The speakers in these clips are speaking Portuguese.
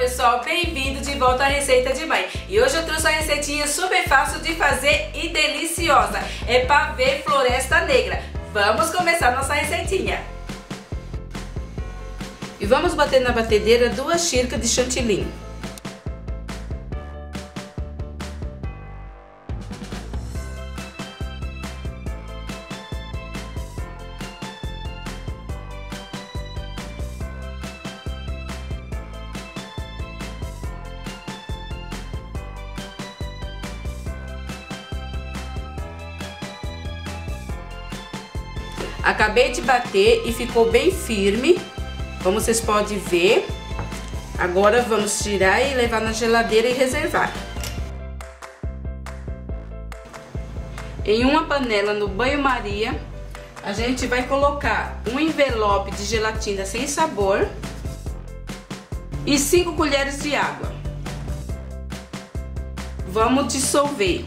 pessoal, bem-vindo de volta à Receita de Mãe. E hoje eu trouxe uma receitinha super fácil de fazer e deliciosa. É pavê floresta negra. Vamos começar nossa receitinha. E vamos bater na batedeira duas xícaras de chantilly. Acabei de bater e ficou bem firme, como vocês podem ver. Agora vamos tirar e levar na geladeira e reservar. Em uma panela no banho-maria, a gente vai colocar um envelope de gelatina sem sabor e 5 colheres de água. Vamos dissolver.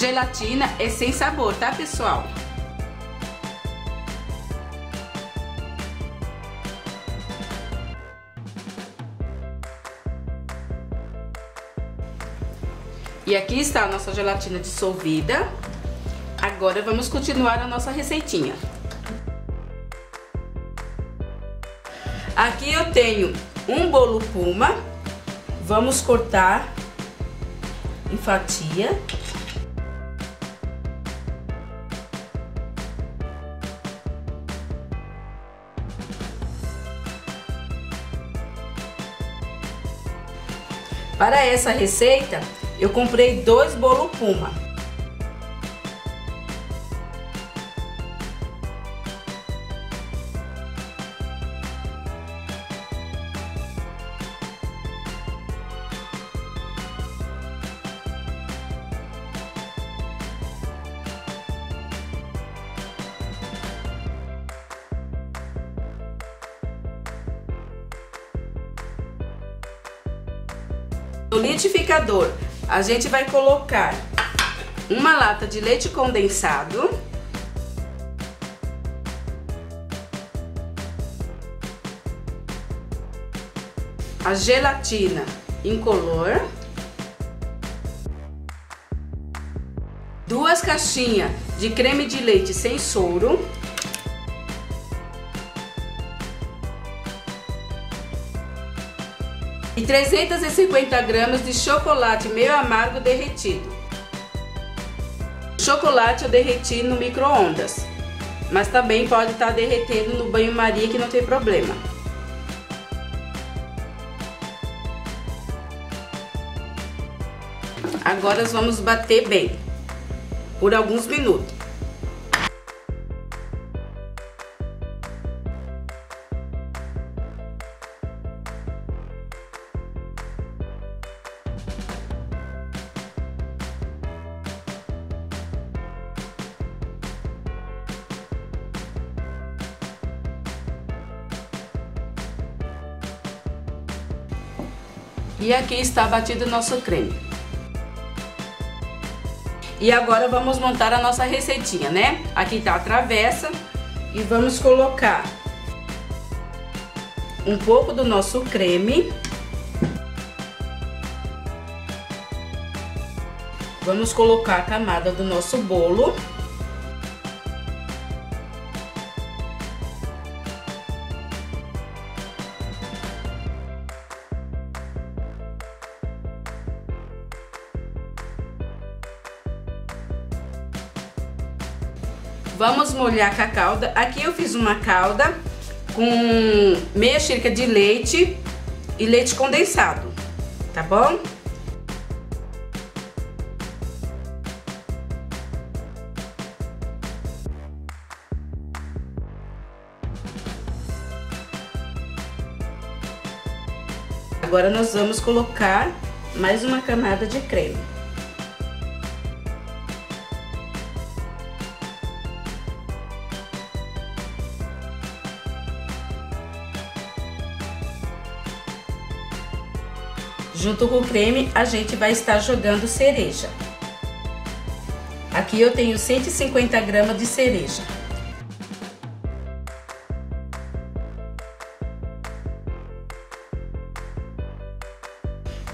Gelatina é sem sabor, tá, pessoal? E aqui está a nossa gelatina dissolvida. Agora vamos continuar a nossa receitinha. Aqui eu tenho um bolo puma. Vamos cortar em fatia. Para essa receita, eu comprei dois bolo puma. No liquidificador, a gente vai colocar uma lata de leite condensado. A gelatina incolor. Duas caixinhas de creme de leite sem soro. 350 gramas de chocolate meio amargo derretido. O chocolate eu derreti no micro-ondas, mas também pode estar tá derretendo no banho-maria que não tem problema. Agora vamos bater bem, por alguns minutos. E aqui está batido o nosso creme. E agora vamos montar a nossa receitinha, né? Aqui está a travessa e vamos colocar um pouco do nosso creme. Vamos colocar a camada do nosso bolo. Vamos molhar com a calda. Aqui eu fiz uma calda com meia xícara de leite e leite condensado, tá bom? Agora nós vamos colocar mais uma camada de creme. Junto com o creme, a gente vai estar jogando cereja. Aqui eu tenho 150 gramas de cereja.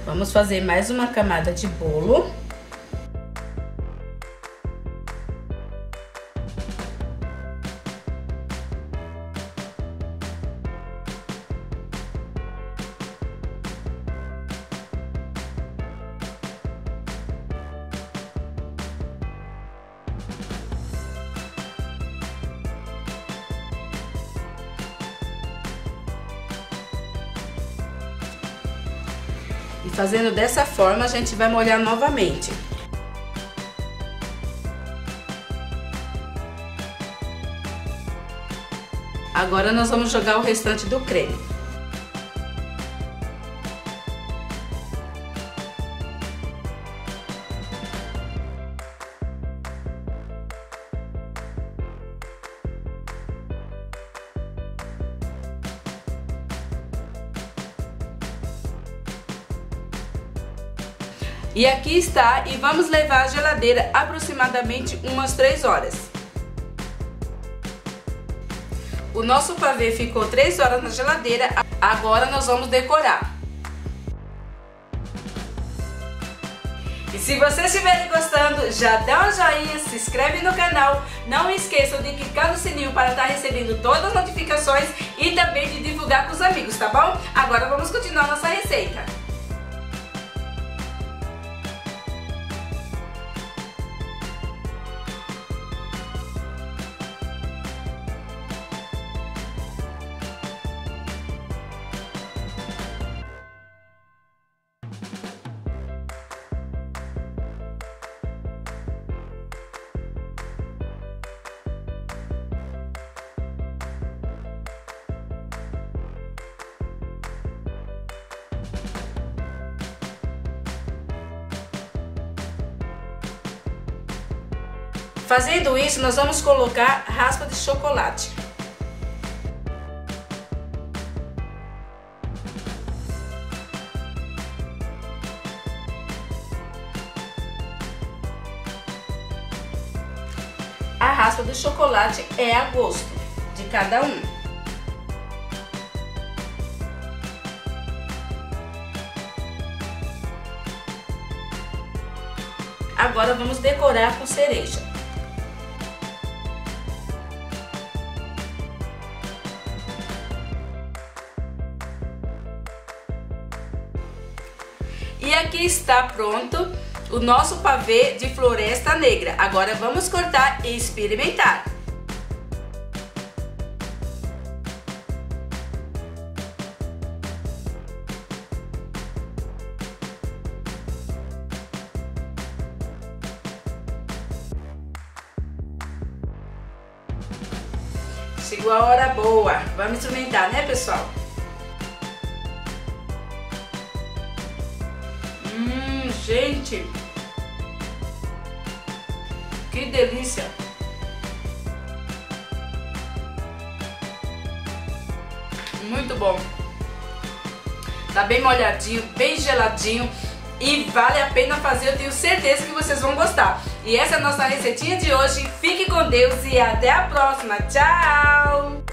Vamos fazer mais uma camada de bolo. Fazendo dessa forma, a gente vai molhar novamente. Agora nós vamos jogar o restante do creme. E aqui está e vamos levar à geladeira aproximadamente umas 3 horas. O nosso pavê ficou 3 horas na geladeira, agora nós vamos decorar. E se vocês estiverem gostando, já dá um joinha, se inscreve no canal, não esqueçam de clicar no sininho para estar recebendo todas as notificações e também de divulgar com os amigos, tá bom? Agora vamos continuar nossa receita. Fazendo isso, nós vamos colocar raspa de chocolate. A raspa do chocolate é a gosto de cada um. Agora vamos decorar com cereja. E aqui está pronto o nosso pavê de floresta negra. Agora vamos cortar e experimentar. Chegou a hora boa. Vamos experimentar, né, pessoal? Gente, que delícia! Muito bom. Tá bem molhadinho, bem geladinho e vale a pena fazer, eu tenho certeza que vocês vão gostar. E essa é a nossa receitinha de hoje. Fique com Deus e até a próxima. Tchau!